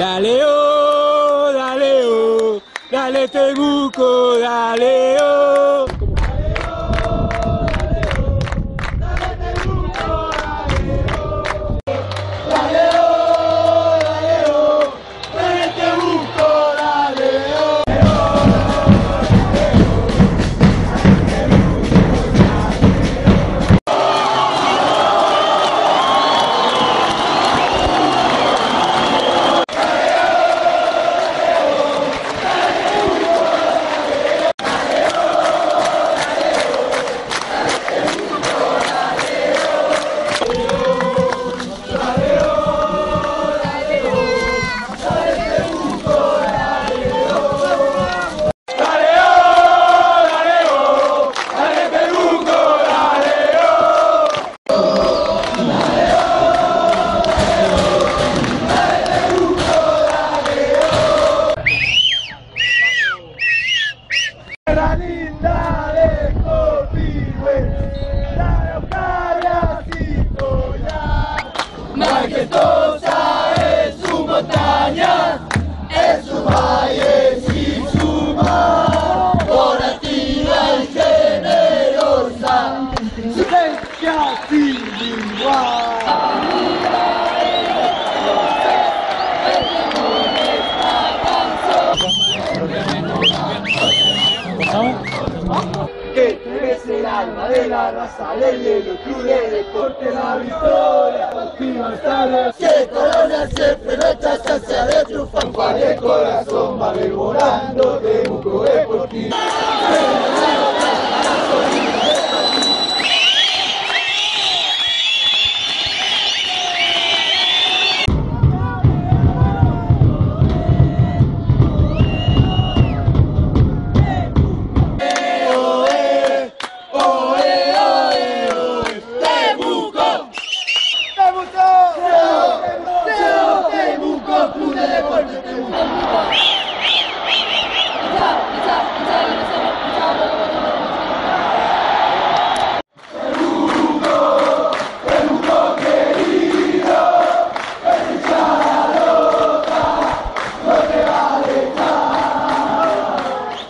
Dale oh, dale oh, dale Temuco, dale oh. Majestuosa es su montaña, es su valle y su mar. Orativa y generosa, su esencia sin igual. que es el alma de la raza, ley, el club de deporte, la victoria, pimanzana. Se corona siempre nuestra casa de triunfante. Para el corazón va devorando de buco deportivo.